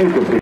en